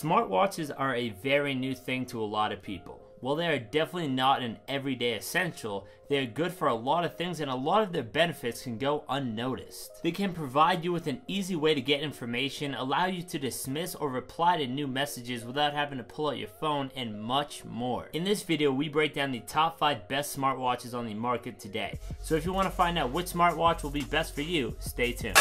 Smartwatches are a very new thing to a lot of people. While they are definitely not an everyday essential, they are good for a lot of things and a lot of their benefits can go unnoticed. They can provide you with an easy way to get information, allow you to dismiss or reply to new messages without having to pull out your phone, and much more. In this video, we break down the top 5 best smartwatches on the market today. So if you want to find out which smartwatch will be best for you, stay tuned.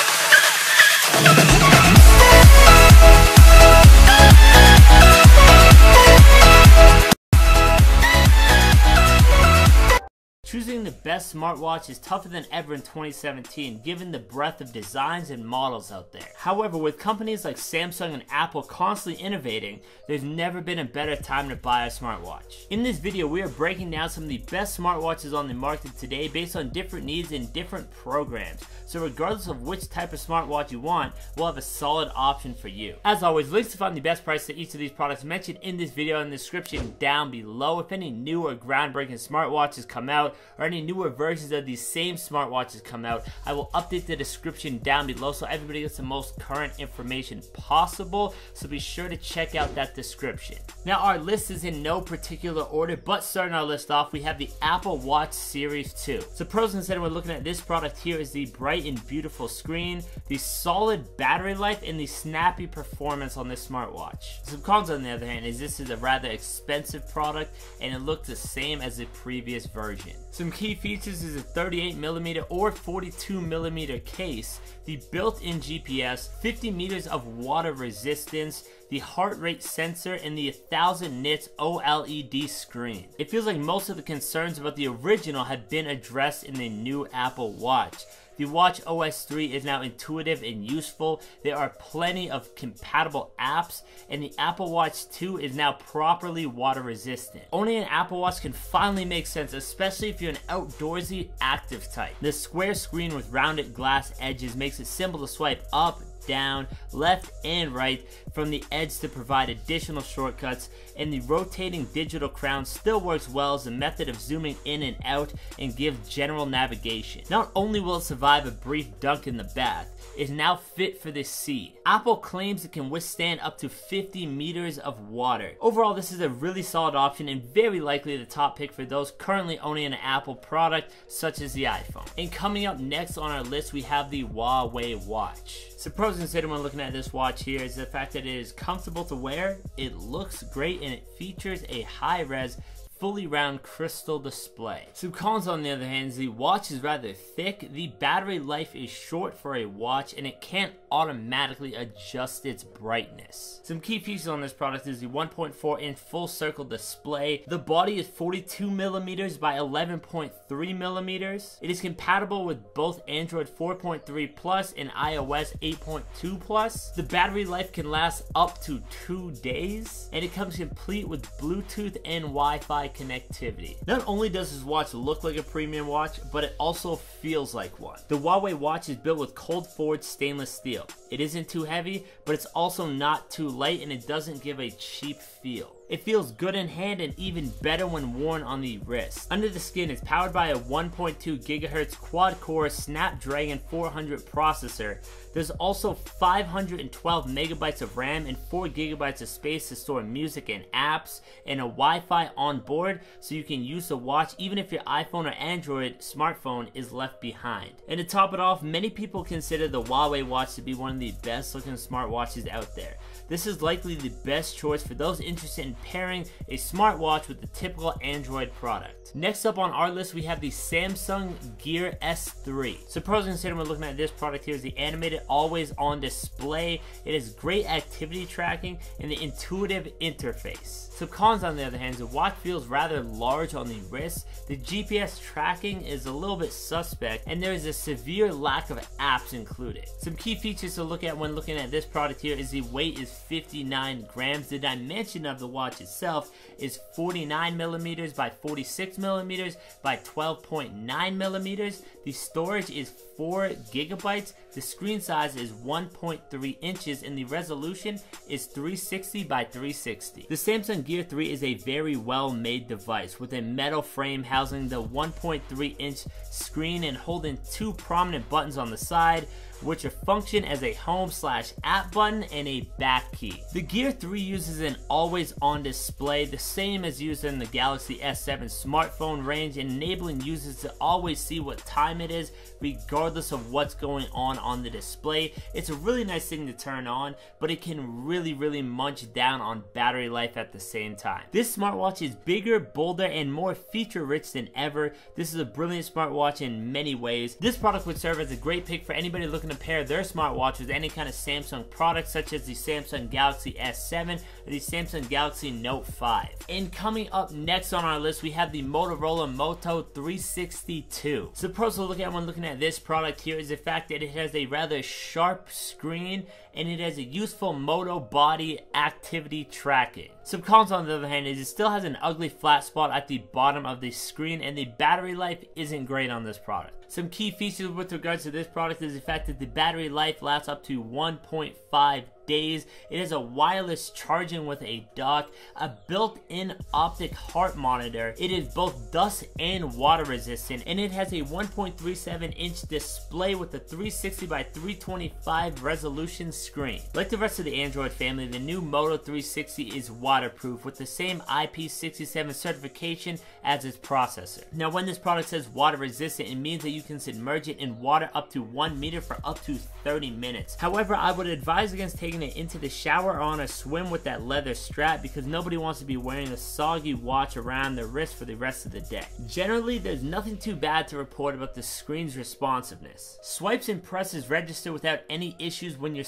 Choosing the best smartwatch is tougher than ever in 2017 given the breadth of designs and models out there. However, with companies like Samsung and Apple constantly innovating, there's never been a better time to buy a smartwatch. In this video, we are breaking down some of the best smartwatches on the market today based on different needs and different programs. So regardless of which type of smartwatch you want, we'll have a solid option for you. As always, links to find the best price to each of these products mentioned in this video in the description down below. If any new or groundbreaking smartwatches come out, or any newer versions of these same smartwatches come out, I will update the description down below so everybody gets the most current information possible. So be sure to check out that description. Now our list is in no particular order, but starting our list off, we have the Apple Watch Series 2. So pros and cons when looking at this product here is the bright and beautiful screen, the solid battery life, and the snappy performance on this smartwatch. Some cons on the other hand is this is a rather expensive product and it looks the same as the previous version. Some key features is a 38mm or 42mm case, the built-in GPS, 50 meters of water resistance, the heart rate sensor, and the 1000 nits OLED screen. It feels like most of the concerns about the original have been addressed in the new Apple Watch. The Watch OS 3 is now intuitive and useful. There are plenty of compatible apps, and the Apple Watch 2 is now properly water resistant. Owning an Apple Watch can finally make sense, especially if you're an outdoorsy active type. The square screen with rounded glass edges makes it simple to swipe up, down, left, and right from the edge to provide additional shortcuts, and the rotating digital crown still works well as a method of zooming in and out and give general navigation. Not only will it survive a brief dunk in the bath, is now fit for the sea. Apple claims it can withstand up to 50 meters of water. Overall, this is a really solid option and very likely the top pick for those currently owning an Apple product such as the iPhone. And coming up next on our list, we have the Huawei Watch. So pros and cons when looking at this watch here is the fact that it is comfortable to wear, it looks great, and it features a high-res fully round crystal display. Some cons on the other hand the watch is rather thick, the battery life is short for a watch, and it can't automatically adjust its brightness. Some key features on this product is the 1.4 inch full circle display. The body is 42 millimeters by 11.3 millimeters. It is compatible with both Android 4.3 Plus and iOS 8.2 Plus. The battery life can last up to two days, and it comes complete with Bluetooth and Wi-Fi connectivity. Not only does this watch look like a premium watch, but it also feels like one. The Huawei watch is built with cold forged stainless steel. It isn't too heavy, but it's also not too light and it doesn't give a cheap feel. It feels good in hand and even better when worn on the wrist. Under the skin, it's powered by a 1.2 GHz quad-core Snapdragon 400 processor. There's also 512 megabytes of RAM and 4 gigabytes of space to store music and apps, and a Wi-Fi on board so you can use the watch even if your iPhone or Android smartphone is left behind. And to top it off, many people consider the Huawei watch to be one of the best looking smartwatches out there. This is likely the best choice for those interested in pairing a smartwatch with the typical Android product. Next up on our list, we have the Samsung Gear S3. So pros and cons when looking at this product here is the animated always on display. It has great activity tracking and the intuitive interface. So cons on the other hand, the watch feels rather large on the wrist, the GPS tracking is a little bit suspect, and there is a severe lack of apps included. Some key features to look at when looking at this product here is the weight is 59 grams, the dimension of the watch itself is 49 millimeters by 46 millimeters by 12.9 millimeters, the storage is 4 gigabytes, The screen size is 1.3 inches and the resolution is 360 by 360. The Samsung Gear 3 is a very well made device with a metal frame housing the 1.3 inch screen and holding two prominent buttons on the side which are function as a home slash app button and a back key. The Gear 3 uses an always on display, the same as used in the Galaxy S7 smartphone range, enabling users to always see what time it is regardless of what's going on on the display. It's a really nice thing to turn on, but it can really, really munch down on battery life at the same time. This smartwatch is bigger, bolder, and more feature rich than ever. This is a brilliant smartwatch in many ways. This product would serve as a great pick for anybody looking looking to pair their smartwatch with any kind of Samsung product, such as the Samsung Galaxy S7 or the Samsung Galaxy Note 5. And coming up next on our list, we have the Motorola Moto 360 2. So pros to look at when looking at this product here is the fact that it has a rather sharp screen and it has a useful moto body activity tracking. Some cons on the other hand is it still has an ugly flat spot at the bottom of the screen and the battery life isn't great on this product. Some key features with regards to this product is the fact that the battery life lasts up to 1.5 days. It has a wireless charging with a dock, a built-in optic heart monitor. It is both dust and water resistant, and it has a 1.37 inch display with a 360 by 325 resolution screen. Like the rest of the Android family, the new Moto 360 is waterproof with the same IP67 certification as its processor. Now when this product says water resistant, it means that you can submerge it in water up to 1 meter for up to 30 minutes. However, I would advise against taking it into the shower or on a swim with that leather strap because nobody wants to be wearing a soggy watch around their wrist for the rest of the day. Generally, there's nothing too bad to report about the screen's responsiveness. Swipes and presses register without any issues when you're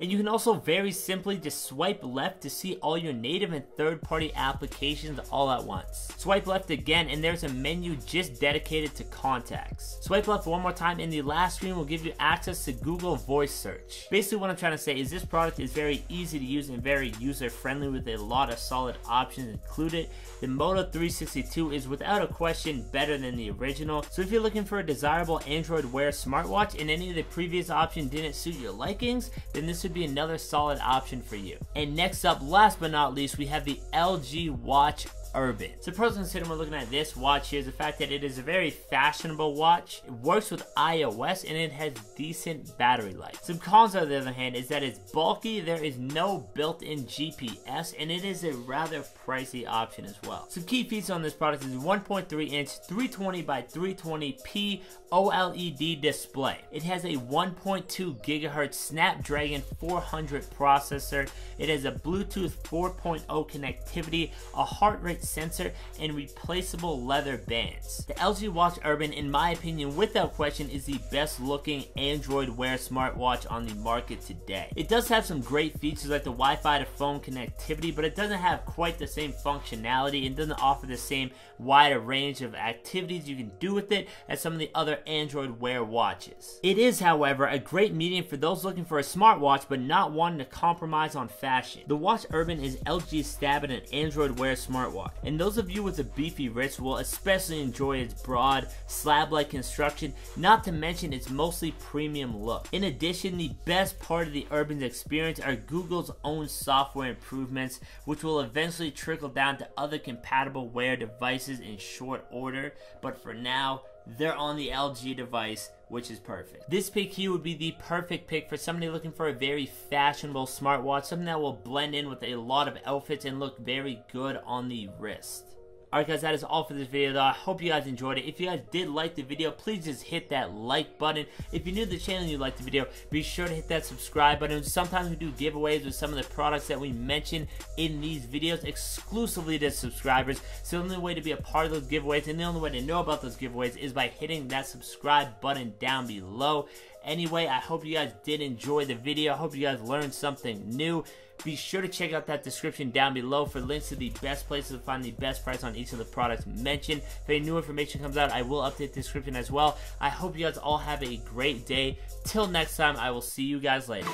And you can also very simply just swipe left to see all your native and third-party applications all at once. Swipe left again and there's a menu just dedicated to contacts. Swipe left one more time and the last screen will give you access to Google Voice Search. Basically what I'm trying to say is this product is very easy to use and very user friendly with a lot of solid options included. The Moto 360 2 is without a question better than the original. So if you're looking for a desirable Android Wear smartwatch and any of the previous options didn't suit your likings, then this would be another solid option for you. And next up, last but not least, we have the LG Watch urban. So pros and cons when looking at this watch is the fact that it is a very fashionable watch. It works with iOS and it has decent battery life. Some cons on the other hand is that it's bulky, there is no built-in GPS, and it is a rather pricey option as well. Some key features on this product is 1.3 inch 320 by 320p OLED display. It has a 1.2 gigahertz Snapdragon 400 processor. It has a Bluetooth 4.0 connectivity, a heart rate sensor, and replaceable leather bands. The LG Watch Urban, in my opinion, without question, is the best looking Android Wear smartwatch on the market today. It does have some great features like the Wi-Fi to phone connectivity, but it doesn't have quite the same functionality and doesn't offer the same wider range of activities you can do with it as some of the other Android Wear watches. It is, however, a great medium for those looking for a smartwatch but not wanting to compromise on fashion. The Watch Urban is LG's stab at an Android Wear smartwatch, and those of you with a beefy wrist will especially enjoy its broad, slab-like construction, not to mention its mostly premium look. In addition, the best part of the Urban's experience are Google's own software improvements, which will eventually trickle down to other compatible Wear devices in short order, but for now, they're on the LG device, which is perfect. This pick here would be the perfect pick for somebody looking for a very fashionable smartwatch, something that will blend in with a lot of outfits and look very good on the wrist. Alright guys, that is all for this video though. I hope you guys enjoyed it. If you guys did like the video, please just hit that like button. If you're new to the channel and you liked the video, be sure to hit that subscribe button. Sometimes we do giveaways with some of the products that we mention in these videos exclusively to subscribers. So the only way to be a part of those giveaways and the only way to know about those giveaways is by hitting that subscribe button down below. Anyway, I hope you guys did enjoy the video. I hope you guys learned something new. Be sure to check out that description down below for links to the best places to find the best price on each of the products mentioned. If any new information comes out, I will update the description as well. I hope you guys all have a great day. Till next time, I will see you guys later.